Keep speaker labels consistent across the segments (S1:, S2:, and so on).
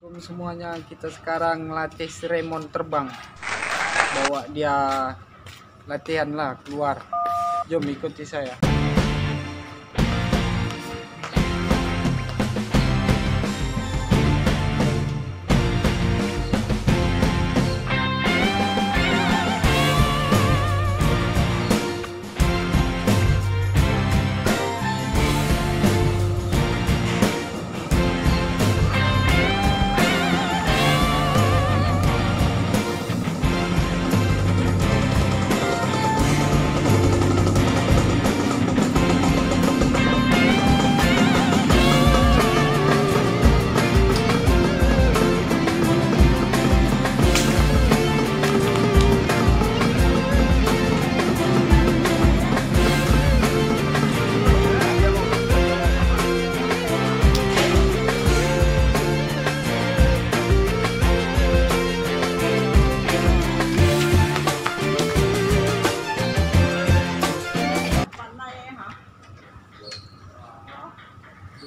S1: Assalamualaikum semuanya kita sekarang latih Raymond terbang. Bawa dia latihan lah keluar. Jom ikuti saya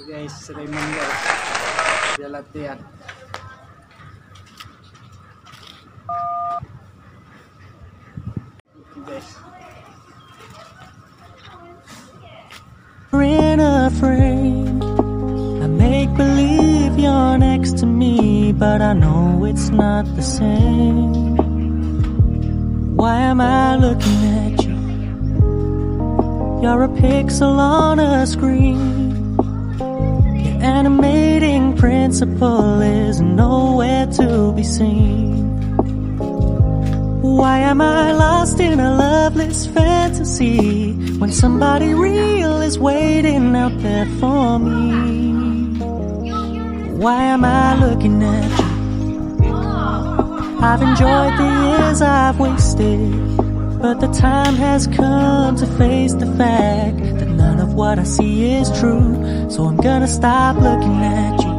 S1: guys Raymond guys
S2: in a frame. I make believe you're next to me, but I know it's not the same. Why am I looking at you? You're a pixel on a screen. Animating principle is nowhere to be seen. Why am I lost in a loveless fantasy when somebody real is waiting out there for me? Why am I looking at you? I've enjoyed the years I've wasted, but the time has come to face the fact what I see is true. So I'm gonna stop looking at you.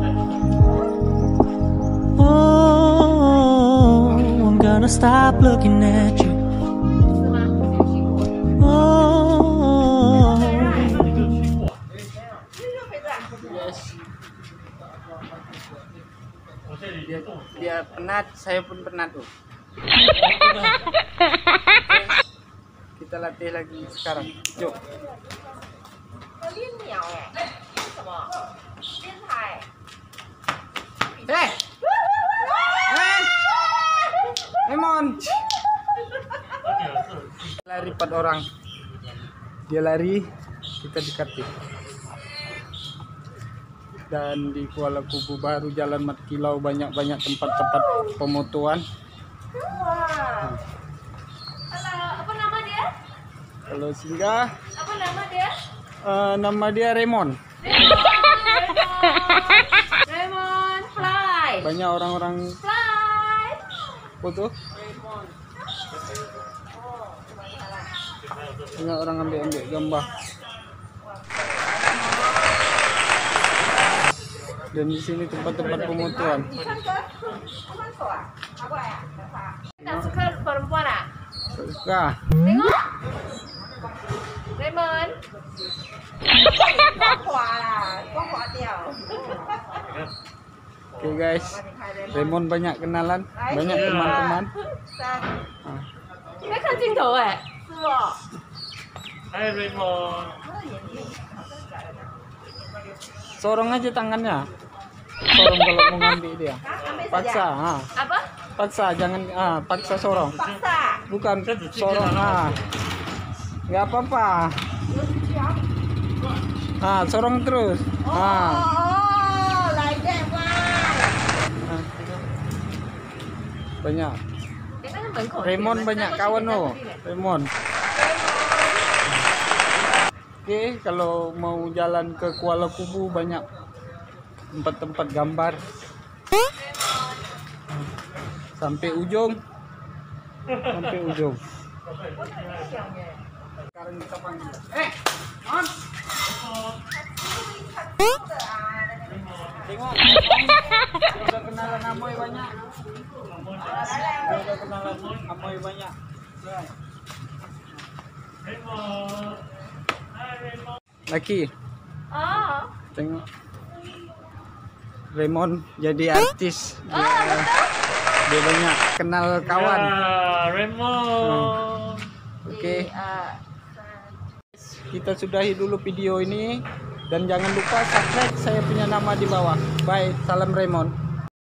S2: Oh, I'm gonna stop looking at you. Oh,
S1: dia, dia penat saya pun penat tuh kita latih lagi sekarang yuk
S3: 我拎鸟哎，什么？拎海。
S1: eh eh Raymond lari empat orang dia lari kita dikati dan di Kuala Kubu baru Jalan Mat Kilau banyak-banyak tempat-tempat pemotoan
S3: Halo, apa nama dia?
S1: kalau singgah
S3: Apa nama dia?
S1: uh, nama dia Raymond.
S3: Raymond, fly.
S1: Banyak orang-orang
S3: fly.
S1: Foto. Banyak orang ambil-ambil gambar. dan di sini tempat-tempat
S3: pemotongan. Tak suka perempuan ah?
S1: Tak suka.
S3: Tengok.
S1: Oke okay, guys, Raymond banyak kenalan, banyak
S3: iya. teman-teman. Ini kan cinta eh.
S4: Hai Raymond.
S1: Sorong aja tangannya. Sorong kalau mau ngambil dia. Paksa. Ha.
S3: Apa?
S1: Paksa, jangan ah, paksa sorong.
S3: Paksa.
S1: Bukan sorong. Ah. Gak apa-apa. Ah, sorong terus. Ah. Banyak.
S3: Raymond
S1: banyak kawan oh Raymond. Oke kalau mau jalan ke Kuala Kubu banyak tempat-tempat gambar. Sampai ujung. Sampai ujung. Sekarang kita panggil. Eh on. Tengok kenalan Amoy banyak udah kenalan Amoy banyak Laki
S3: Oh,
S1: tengok Raymond jadi artis. Dia, dia banyak kenal kawan.
S4: Ya, Raymond.
S1: Oke,
S3: uh,
S1: kita sudahi dulu video ini dan jangan lupa subscribe saya punya nama di bawah. Bye, salam Raymond.